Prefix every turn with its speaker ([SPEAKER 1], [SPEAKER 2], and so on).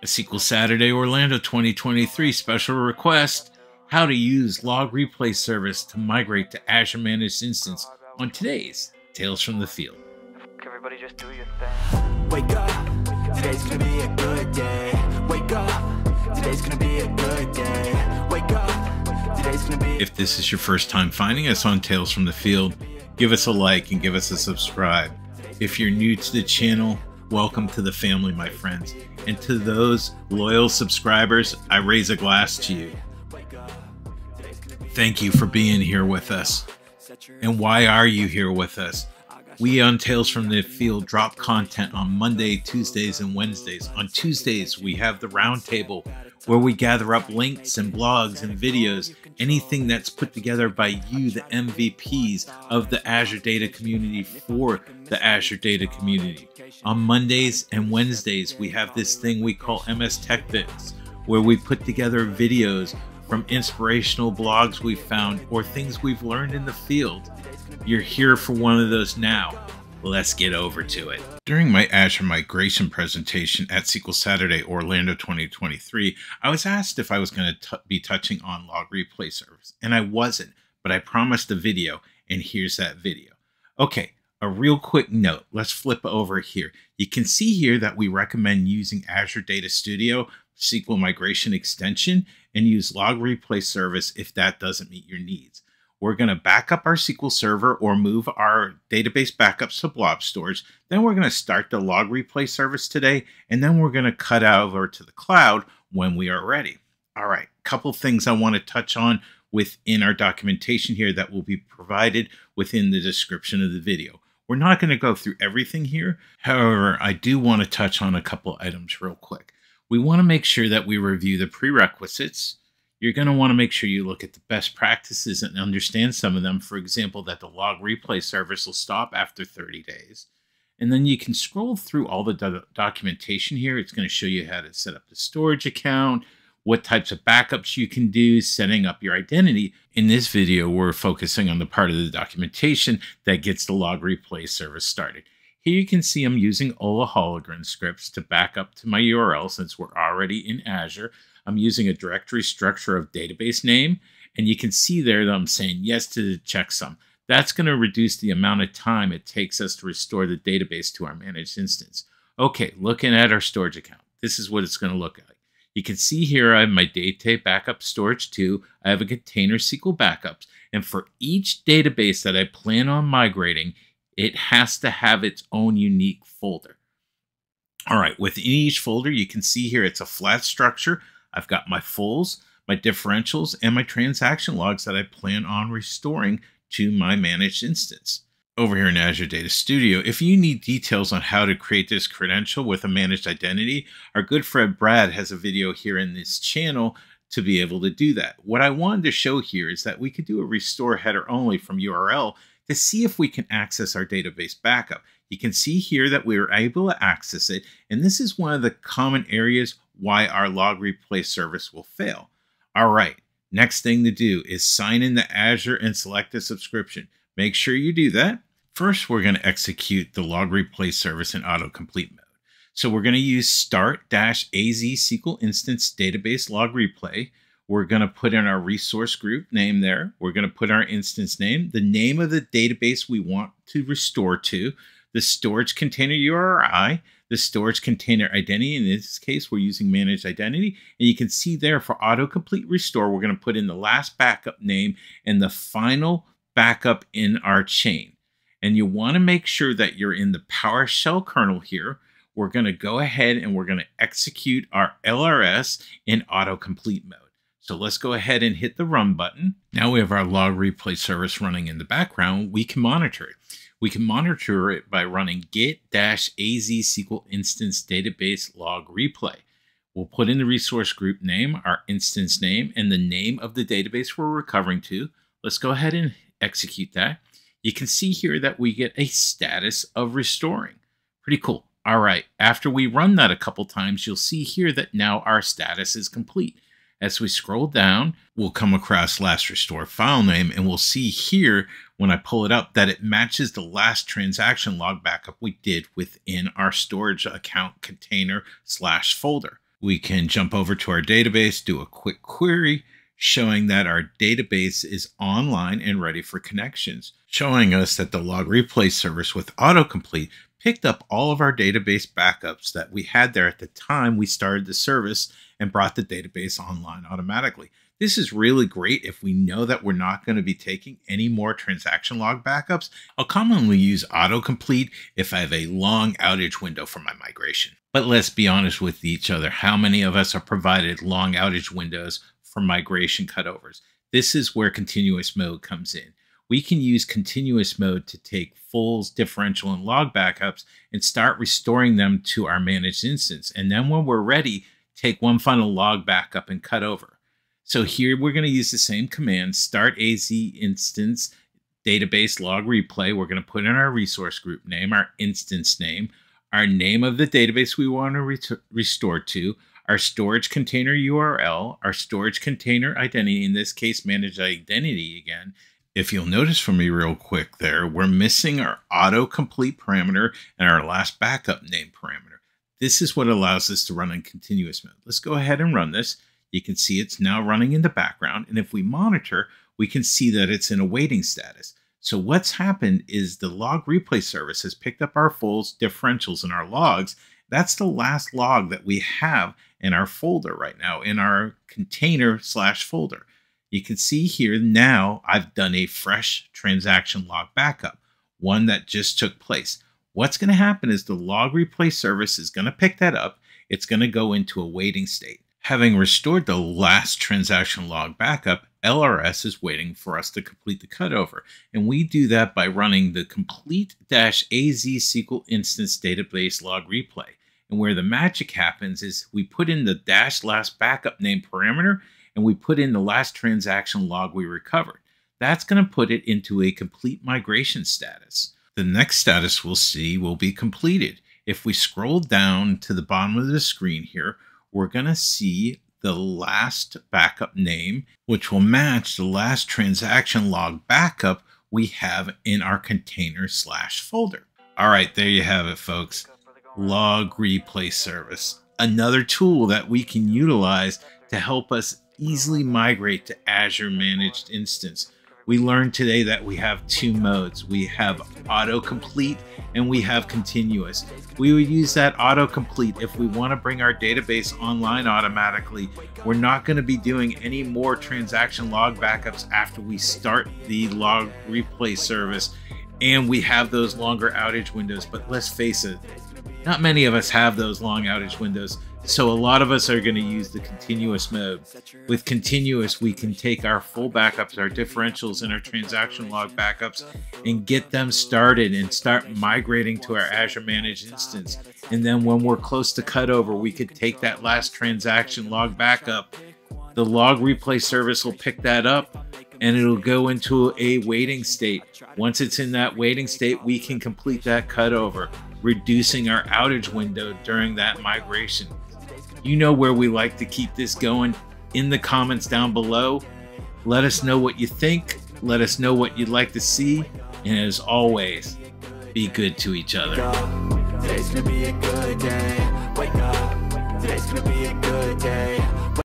[SPEAKER 1] A SQL Saturday Orlando 2023 special request how to use log replay service to migrate to Azure Managed Instance on today's Tales from the Field.
[SPEAKER 2] Everybody just do your thing. Wake up, today's gonna be a good day. Wake up, today's gonna be a good day. Wake up, today's gonna be
[SPEAKER 1] If this is your first time finding us on Tales from the Field, give us a like and give us a subscribe. If you're new to the channel, welcome to the family, my friends. And to those loyal subscribers, I raise a glass to you. Thank you for being here with us. And why are you here with us? We on Tales from the Field drop content on Monday, Tuesdays, and Wednesdays. On Tuesdays, we have the roundtable where we gather up links and blogs and videos, anything that's put together by you, the MVPs of the Azure Data community for the Azure Data community. On Mondays and Wednesdays, we have this thing we call MS Tech Fix, where we put together videos from inspirational blogs we've found or things we've learned in the field. You're here for one of those now. Let's get over to it. During my Azure migration presentation at SQL Saturday Orlando 2023, I was asked if I was going to be touching on log replay service, and I wasn't, but I promised a video, and here's that video. Okay, a real quick note. Let's flip over here. You can see here that we recommend using Azure Data Studio SQL migration extension and use log replay service if that doesn't meet your needs. We're going to back up our SQL server or move our database backups to blob storage. Then we're going to start the log replay service today, and then we're going to cut out over to the cloud when we are ready. All right, couple things I want to touch on within our documentation here that will be provided within the description of the video. We're not going to go through everything here. However, I do want to touch on a couple items real quick. We want to make sure that we review the prerequisites. You're going to want to make sure you look at the best practices and understand some of them. For example, that the log replay service will stop after 30 days. And then you can scroll through all the do documentation here. It's going to show you how to set up the storage account, what types of backups you can do, setting up your identity. In this video, we're focusing on the part of the documentation that gets the log replay service started. Here you can see I'm using Ola Hallengren scripts to back up to my URL since we're already in Azure. I'm using a directory structure of database name, and you can see there that I'm saying yes to the checksum. That's going to reduce the amount of time it takes us to restore the database to our managed instance. Okay, looking at our storage account, this is what it's going to look like. You can see here I have my data backup storage too. I have a container SQL backups. And for each database that I plan on migrating, it has to have its own unique folder. All right, within each folder, you can see here it's a flat structure. I've got my fulls, my differentials, and my transaction logs that I plan on restoring to my managed instance over here in Azure Data Studio. If you need details on how to create this credential with a managed identity, our good friend Brad has a video here in this channel to be able to do that. What I wanted to show here is that we could do a restore header only from URL to see if we can access our database backup. You can see here that we were able to access it, and this is one of the common areas why our log replay service will fail. All right, next thing to do is sign in to Azure and select a subscription. Make sure you do that. First, we're going to execute the log replay service in autocomplete mode. So we're going to use start-az SQL instance database log replay. We're going to put in our resource group name there. We're going to put our instance name, the name of the database we want to restore to, the storage container URI, the storage container identity. In this case, we're using managed identity. And you can see there for autocomplete restore, we're going to put in the last backup name and the final backup in our chain. And you want to make sure that you're in the PowerShell kernel here. We're going to go ahead and we're going to execute our LRS in autocomplete mode. So let's go ahead and hit the run button. Now we have our log replay service running in the background. We can monitor it. We can monitor it by running get-az SQL instance database log replay. We'll put in the resource group name, our instance name, and the name of the database we're recovering to. Let's go ahead and execute that you can see here that we get a status of restoring. Pretty cool. All right, after we run that a couple times, you'll see here that now our status is complete. As we scroll down, we'll come across last restore file name, and we'll see here when I pull it up that it matches the last transaction log backup we did within our storage account container slash folder. We can jump over to our database, do a quick query, showing that our database is online and ready for connections, showing us that the log replay service with autocomplete picked up all of our database backups that we had there at the time we started the service and brought the database online automatically. This is really great if we know that we're not going to be taking any more transaction log backups. I'll commonly use autocomplete if I have a long outage window for my migration. But let's be honest with each other. How many of us are provided long outage windows for migration cutovers? This is where continuous mode comes in. We can use continuous mode to take fulls, differential, and log backups and start restoring them to our managed instance. And then when we're ready, take one final log backup and cut over. So here we're going to use the same command, start AZ instance database log replay. We're going to put in our resource group name, our instance name, our name of the database we want to re restore to, our storage container URL, our storage container identity, in this case, managed identity again. If you'll notice for me real quick there, we're missing our autocomplete parameter and our last backup name parameter. This is what allows us to run in continuous mode. Let's go ahead and run this. You can see it's now running in the background. And if we monitor, we can see that it's in a waiting status. So what's happened is the log replay service has picked up our fulls, differentials, and our logs. That's the last log that we have in our folder right now, in our container slash folder. You can see here now I've done a fresh transaction log backup, one that just took place. What's going to happen is the log replay service is going to pick that up. It's going to go into a waiting state. Having restored the last transaction log backup, LRS is waiting for us to complete the cutover. And we do that by running the complete-az SQL instance database log replay. And where the magic happens is we put in the dash last backup name parameter and we put in the last transaction log we recovered. That's going to put it into a complete migration status. The next status we'll see will be completed. If we scroll down to the bottom of the screen here, we're going to see the last backup name, which will match the last transaction log backup we have in our container slash folder. All right, there you have it, folks. Log replay service, another tool that we can utilize to help us easily migrate to Azure Managed Instance we learned today that we have two modes. We have autocomplete and we have continuous. We would use that autocomplete if we want to bring our database online automatically. We're not going to be doing any more transaction log backups after we start the log replay service and we have those longer outage windows. But let's face it, not many of us have those long outage windows. So a lot of us are going to use the continuous mode. With continuous, we can take our full backups, our differentials, and our transaction log backups and get them started and start migrating to our Azure Managed Instance. And then when we're close to cutover, we could take that last transaction log backup. The log replay service will pick that up and it'll go into a waiting state. Once it's in that waiting state, we can complete that cutover, reducing our outage window during that migration. You know where we like to keep this going in the comments down below. Let us know what you think. Let us know what you'd like to see. And as always, be good to each other. Today's gonna be a good day. Wake up. Today's gonna be a good day.